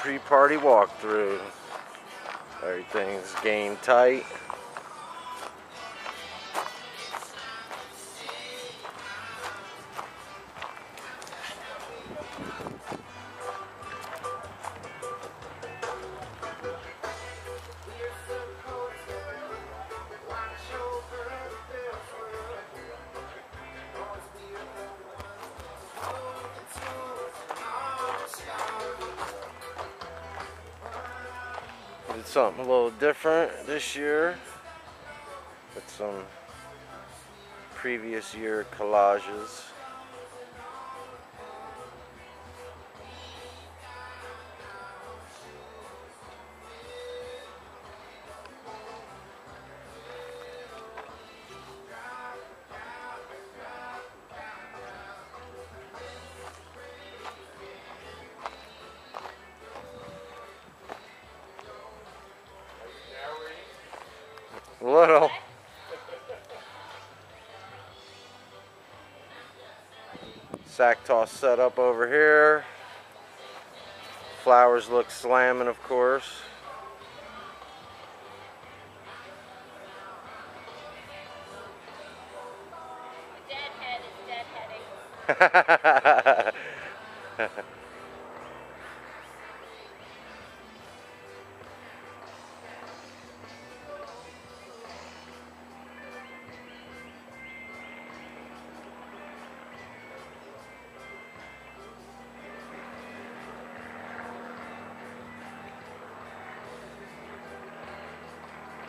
pre-party walkthrough. Everything's game tight. Did something a little different this year with some previous year collages. Sack toss set up over here. Flowers look slamming, of course. Deadhead is deadheading.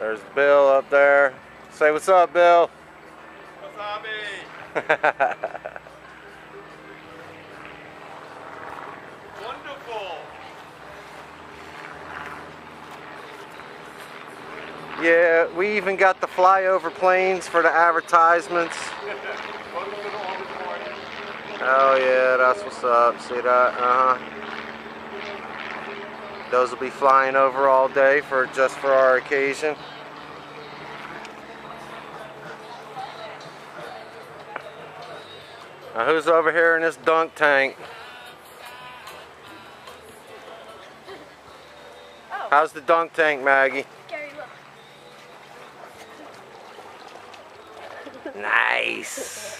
There's Bill up there. Say what's up, Bill. Wasabi! Wonderful! yeah, we even got the flyover planes for the advertisements. Welcome to the office morning. Oh yeah, that's what's up. See that? Uh huh. Those will be flying over all day for just for our occasion. Now who's over here in this dunk tank? Oh, How's the dunk tank, Maggie? Gary. Nice.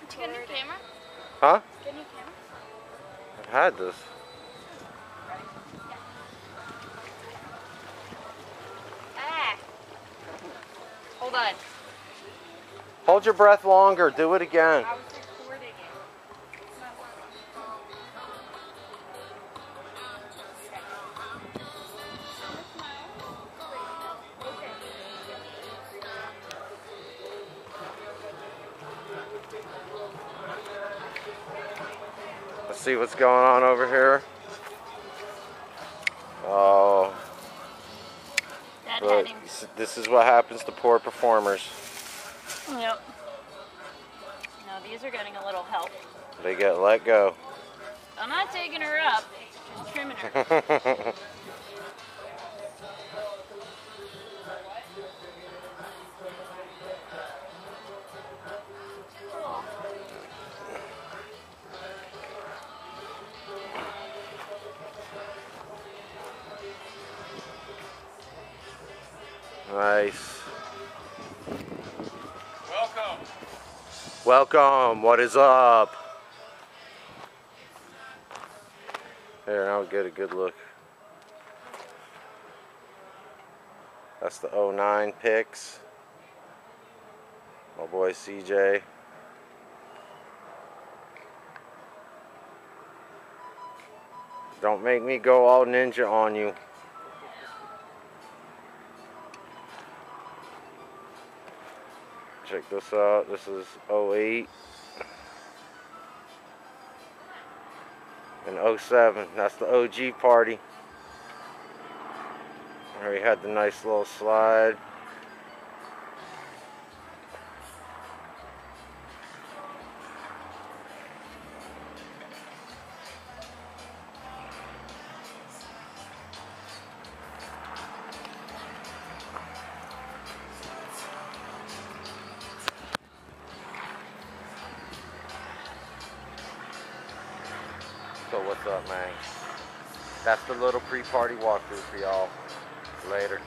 Did you get a new camera? Huh? Get a new camera? I've had this. Ah. Hold on. Hold your breath longer. Do it again. See what's going on over here. Oh, Deadheading. this- this is what happens to poor performers. Yep. No, these are getting a little help. They get let go. I'm not taking her up, just trimming her. nice. Welcome. Welcome. What is up? Here, now we get a good look. That's the 09 pics. My boy CJ. Don't make me go all ninja on you. Check this out. This is 08 and 07. That's the OG party. Where we had the nice little slide. What's up, man. That's the little pre-party walkthrough for y'all. Later.